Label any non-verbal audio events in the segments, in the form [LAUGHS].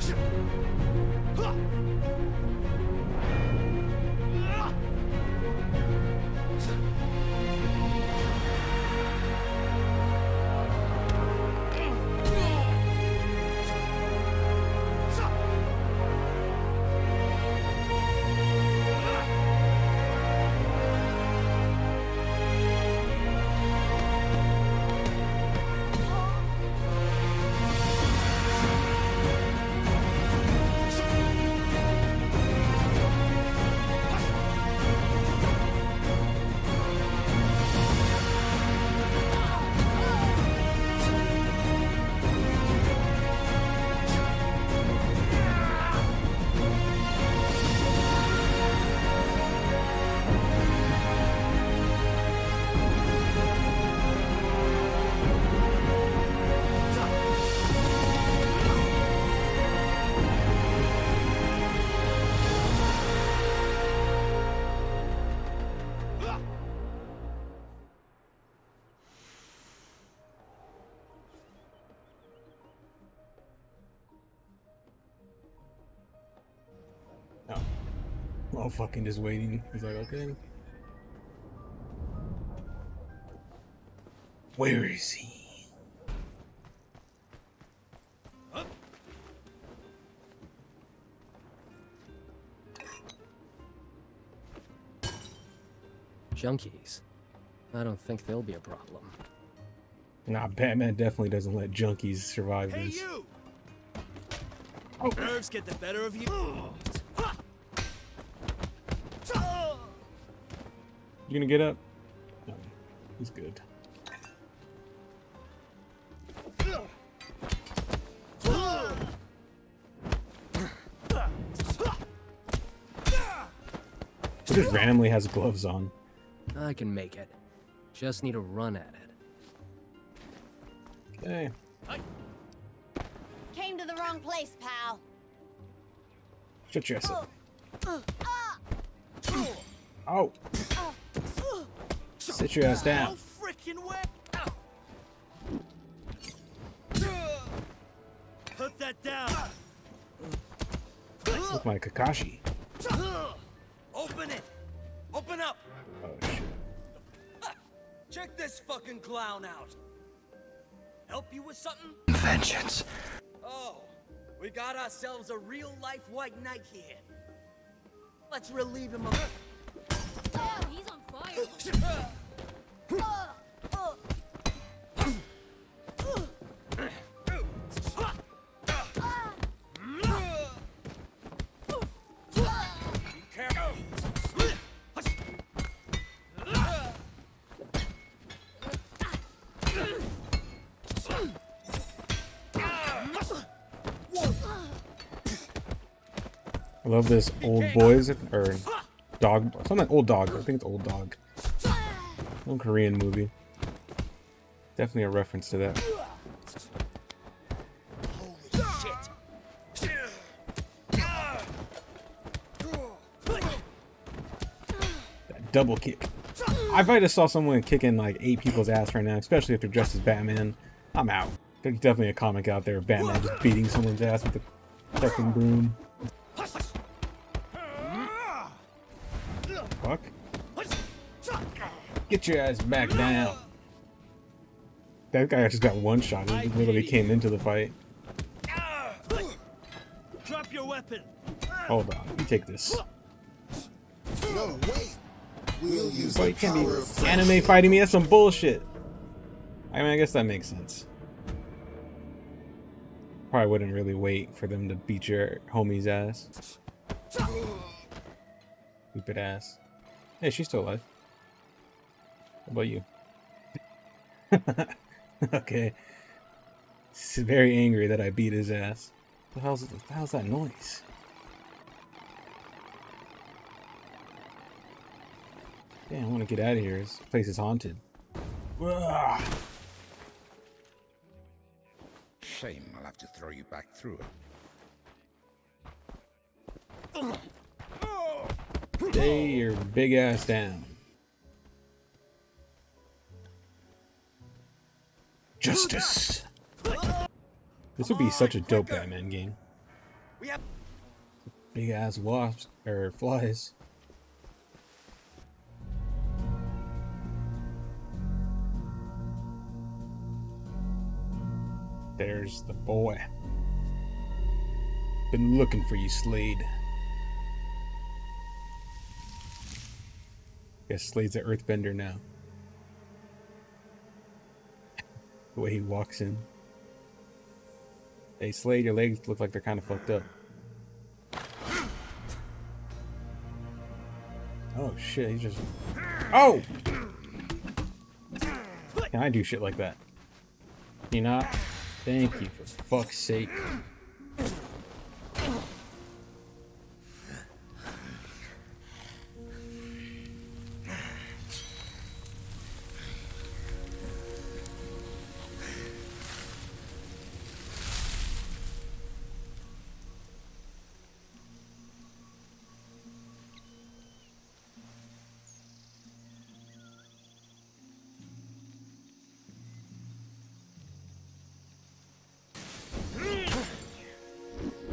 Shit! Oh, fucking just waiting. He's like, okay. Where is he? Junkies. I don't think they'll be a problem. Nah, Batman definitely doesn't let junkies survive Hey this. you! Nerves get the better of you. You gonna get up? No, he's good. He just randomly has gloves on. I can make it. Just need to run at it. Okay. Came to the wrong place, pal. Shut your ass up. Ah! Sit your ass down. Put that down. Look my Kakashi. Open it. Open up. Oh shit. Check this fucking clown out. Help you with something? Vengeance. Oh, we got ourselves a real life white knight here. Let's relieve him of. Oh, he's on fire. [LAUGHS] I love this old boys or dog something old dog. I think it's old dog. Some Korean movie. Definitely a reference to that. That double kick. If I just saw someone kicking like eight people's ass right now, especially if they're dressed as Batman, I'm out. There's definitely a comic out there of Batman just beating someone's ass with a fucking broom. Get your ass back down. That guy just got one shot. He literally came into the fight. Drop your weapon. Hold on. You take this. No, wait. We'll use Boy, the can't power be of anime fighting me. That's some bullshit. I mean, I guess that makes sense. Probably wouldn't really wait for them to beat your homie's ass. Stupid ass. Hey, she's still alive. What about you? [LAUGHS] okay. He's very angry that I beat his ass. What the hell's, the hell's that noise? Damn, I want to get out of here. This place is haunted. Ugh. [SIGHS] Shame I'll have to throw you back through it. Stay your big ass down. Justice. This would be such a dope Batman game. Big ass wasps or flies. There's the boy. Been looking for you, Slade. Guess Slade's an earthbender now. The way he walks in. Hey, Slade, your legs look like they're kind of fucked up. Oh shit, he just. Oh! Can I do shit like that? Can you not? Thank you, for fuck's sake.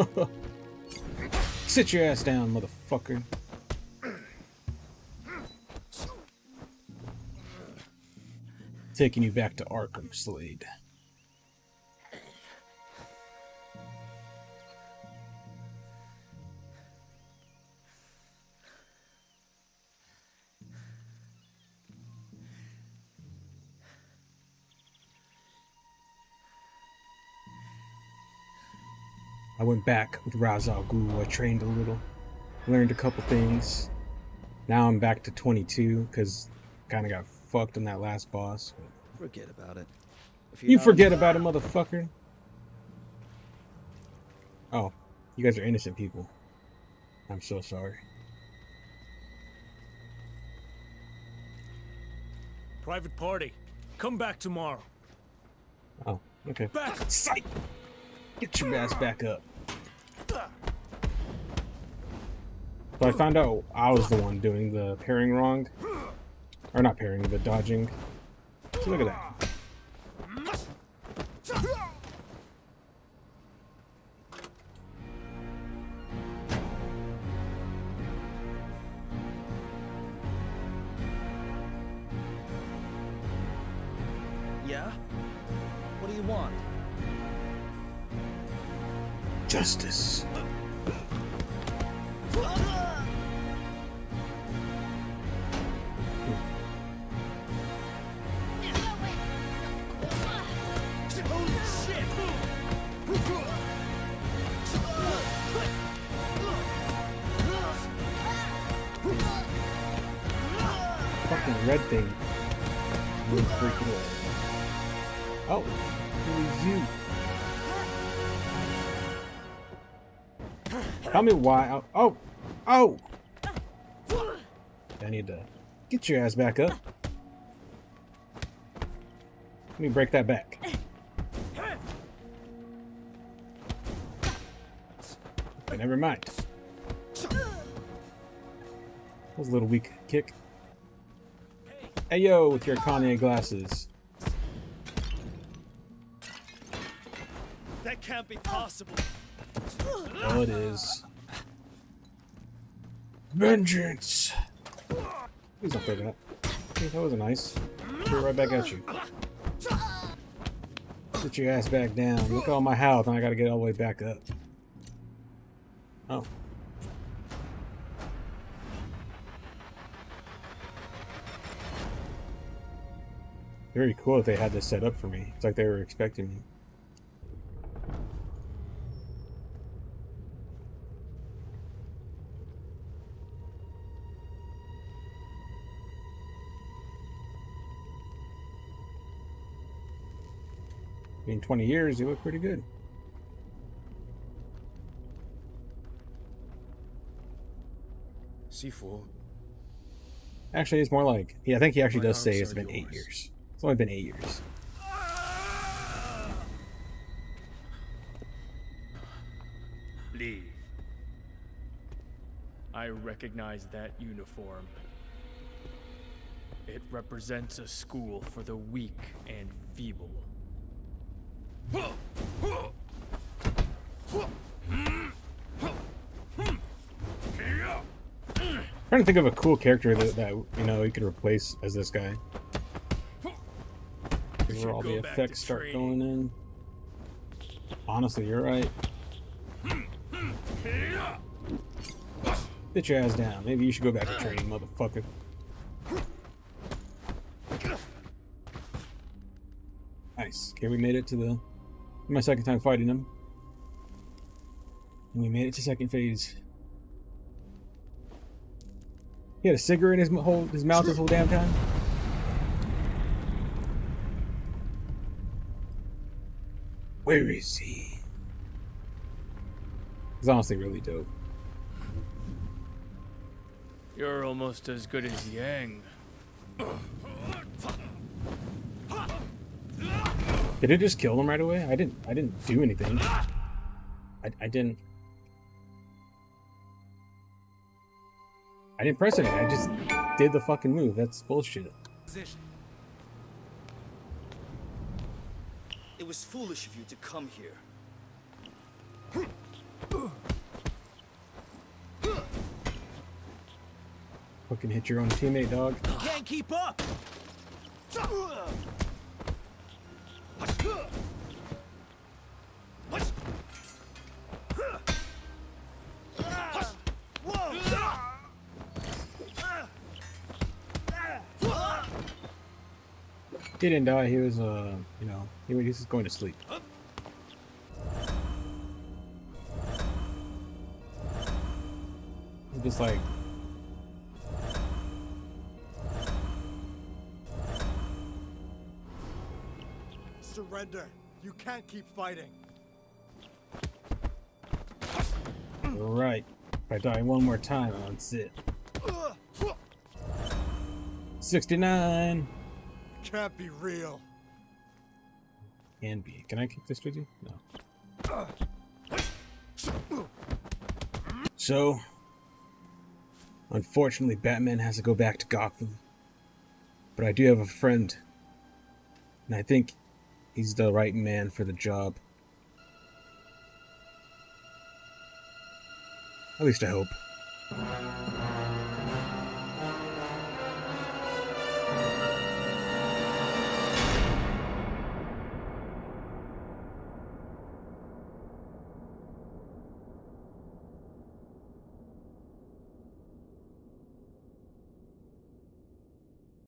[LAUGHS] Sit your ass down, motherfucker. Taking you back to Arkham, Slade. Went back with Ra's al Ghul. I trained a little, learned a couple things. Now I'm back to 22 because kind of got fucked in that last boss. Forget about it. If you're You not- forget about it, motherfucker. Oh, you guys are innocent people. I'm so sorry. Private party. Come back tomorrow. Oh, okay. Back! Psych! Get your ass back up. So I found out I was the one doing the pairing wrong. Or not pairing, but dodging. So look at that. Yeah? What do you want? Justice. Fucking red thing. You freaking away. Oh, it was you. Tell me why. Oh, oh! I need to get your ass back up. Let me break that back. Never mind. That was a little weak kick. Hey yo, with your Kanye glasses. That can't be possible. Oh, it is. Vengeance! Please don't play that. Okay, that wasn't nice. Threw right back at you. Sit your ass back down. Look at all my health, and I gotta get all the way back up. Oh. Very cool that they had this set up for me. It's like they were expecting me. In 20 years, you look pretty good. C4. Actually, it's more like, yeah, I think he actually My does say it's are been eight years. It's only been eight years. Leave. I recognize that uniform. It represents a school for the weak and feeble. Hmm. Trying to think of a cool character that, that you know you could replace as this guy. Where all the effects start training. going in. Honestly, you're right. Sit your ass down. Maybe you should go back to training, motherfucker. Nice. Okay, we made it to the my second time fighting him. And we made it to second phase. He had a cigarette in his, whole, his mouth this whole damn time? Where is he? He's honestly really dope. You're almost as good as Yang. Did it just kill him right away? I didn't. I didn't do anything. I, I didn't. I didn't press anything. I just did the fucking move. That's bullshit. It was foolish of you to come here. Fucking hit your own teammate, dog. Can't keep up. He didn't die. He was, uh, you know, he was just going to sleep. He just like Surrender. You can't keep fighting. Right. If I die one more time, that's it. 69! Can't be real. Can be. Can I kick this with you? No. So, unfortunately, Batman has to go back to Gotham. But I do have a friend. And I think he's the right man for the job. At least I hope.